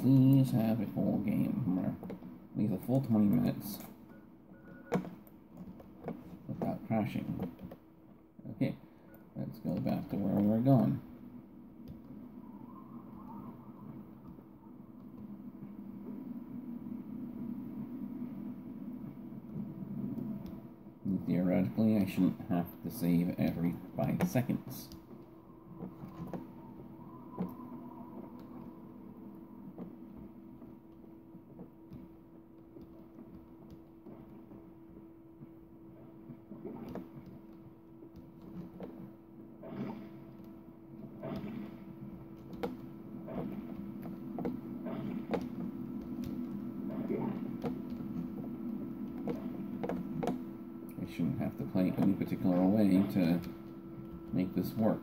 please have a full game, or at least a full 20 minutes without crashing. Okay, let's go back to where we were going. Theoretically, I shouldn't have to save every 5 seconds. Shouldn't have to play any particular way to make this work.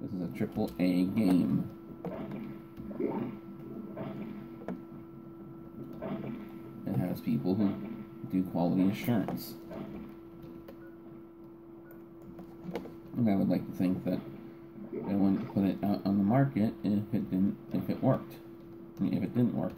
This is a triple A game. It has people who do quality assurance. And I would like to think that they wouldn't put it out on the market if it didn't if it worked. I mean, if it didn't work.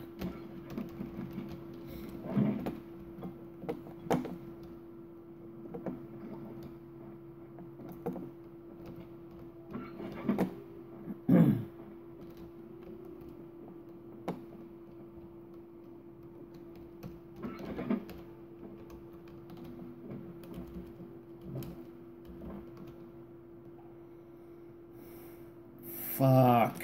Fuck.